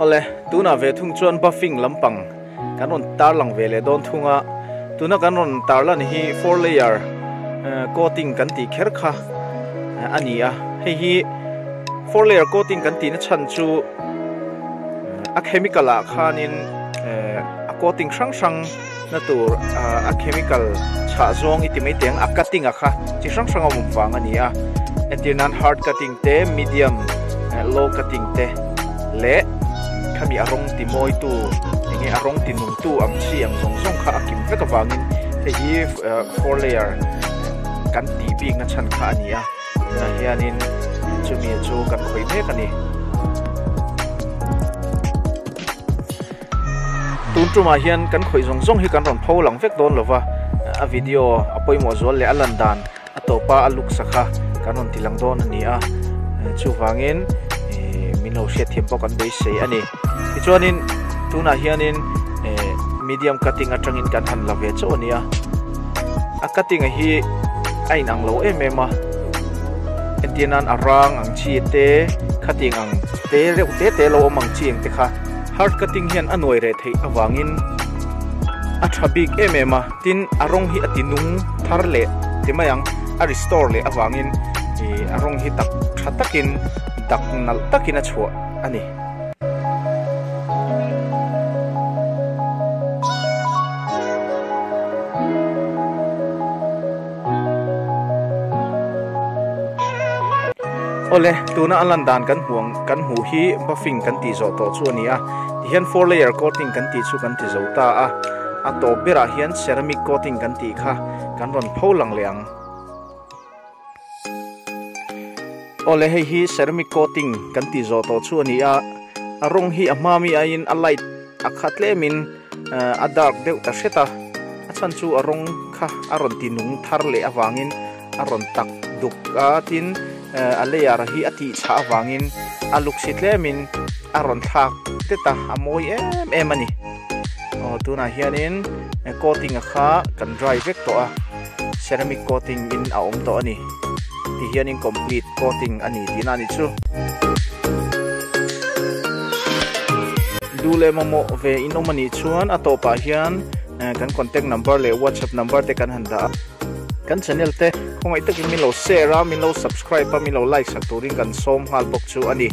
ole tu na ve thung chuan buffing lampang. Kanon tar lang ve le don thunga. Tu na kanon tar lan hi four layer eh, coating kan ti kher kha eh, ani a. Hei hi, four layer coating kan ti na chan chu eh, a chemical ah a khanin a coating sang sang na tur a chemical cha zong itimei teng a cutting a kha chi sang sang om wang ani a entinan hard cutting te medium low cutting te le khami arong ti moi tu nge arong ti nung tu am chi ang zong zong kha akim ve ka wangin he hi four layer kan ti bing na chan kha ania na hianin chumi chu kan khoi me kani tun tu ma hian kan khoi zong zong hi kan ron pho lang vek don lova a à, video apoi mo zol le alan dan atopa ní sakha kan ron tilang don ani a chu wangin min lo hriat thiam pawh kan bei sei ani tichuanin tuna hianin medium cutting à, atangin kan han la ve chaw ania à, a cutting a hi, ai nang lo em em a entianan arang ang chi te, cutting ang te reu te te lo mang chi ang te kha. hard cutting hian anoi re thei awangin a thabik emema tin arong hi atinung thar le timayang a restore le awangin arong hi tak thatakin dak nal takina chhuwa ani ole tuna alan dan kan huang, kan hu hi buffing kan ti zo to chu ania hian four layer coating kan ti chu kan ti zo ta a. A to bera hian ceramic coating kan ti kha. Kan ron pho lang leng ole, hei hi, ceramic coating kan ti zo to chu ania a. Rong hi, a mami a in, a light, a khat le min eh, a dark deuh ta seta a. Chan chu a rong kha, a ron ti nung thar le awangin a ron tak duk a tin a layar hi ati cha awangin aluk luk sit le min thak te ta amoi em em ani. O tuna hianin eh, coating a kha kan dry vek to a. Ceramic coating in a om to ani. Ti hianin complete coating ani tin ni chu. Dule momo ve inomani chuan atopa ah hian eh, kan contact number le, whatsapp number te kan handa kan channel te khongai takin min lo share a min lo subscribe a min lo like sak turin kan som hal bok chu ani